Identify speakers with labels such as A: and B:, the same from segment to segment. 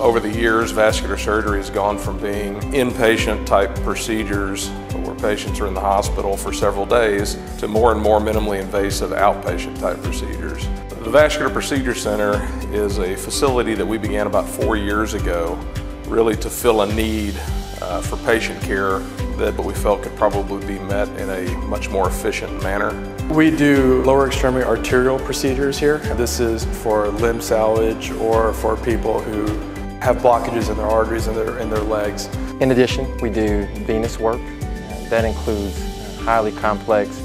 A: Over the years, vascular surgery has gone from being inpatient type procedures where patients are in the hospital for several days to more and more minimally invasive outpatient type procedures. The Vascular Procedure Center is a facility that we began about four years ago really to fill a need uh, for patient care that we felt could probably be met in a much more efficient manner.
B: We do lower extremity arterial procedures here. This is for limb salvage or for people who have blockages in their arteries and their, in their legs.
C: In addition, we do venous work. That includes highly complex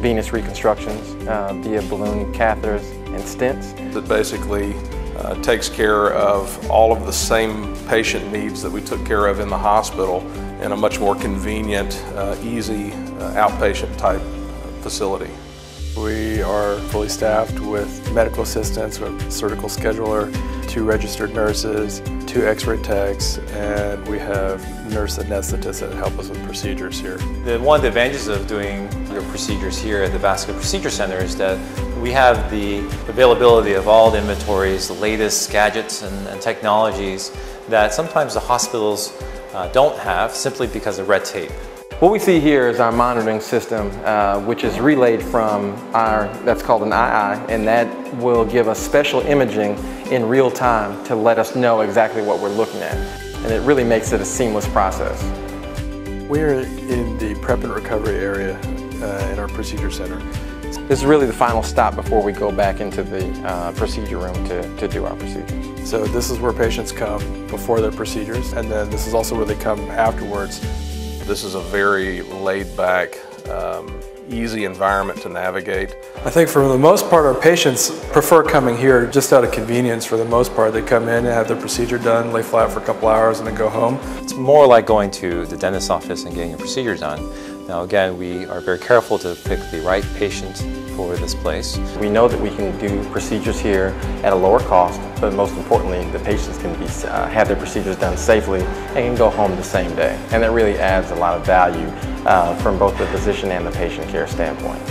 C: venous reconstructions uh, via balloon catheters and stents.
A: That basically uh, takes care of all of the same patient needs that we took care of in the hospital in a much more convenient, uh, easy uh, outpatient type facility.
B: We are fully staffed with medical assistants, with surgical scheduler, two registered nurses, two x-ray techs, and we have nurse anesthetists that help us with procedures here.
D: The, one of the advantages of doing your procedures here at the Vascular Procedure Center is that we have the availability of all the inventories, the latest gadgets and, and technologies that sometimes the hospitals uh, don't have simply because of red tape.
C: What we see here is our monitoring system, uh, which is relayed from our, that's called an II, and that will give us special imaging in real time to let us know exactly what we're looking at. And it really makes it a seamless process.
B: We're in the prep and recovery area uh, in our procedure center.
C: This is really the final stop before we go back into the uh, procedure room to, to do our procedures.
B: So this is where patients come before their procedures, and then this is also where they come afterwards
A: this is a very laid-back, um, easy environment to navigate.
B: I think for the most part, our patients prefer coming here just out of convenience for the most part. They come in and have their procedure done, lay flat for a couple hours, and then go home.
D: It's more like going to the dentist's office and getting a procedure done. Now again, we are very careful to pick the right patient for this place.
C: We know that we can do procedures here at a lower cost, but most importantly, the patients can be, uh, have their procedures done safely and can go home the same day. And that really adds a lot of value uh, from both the physician and the patient care standpoint.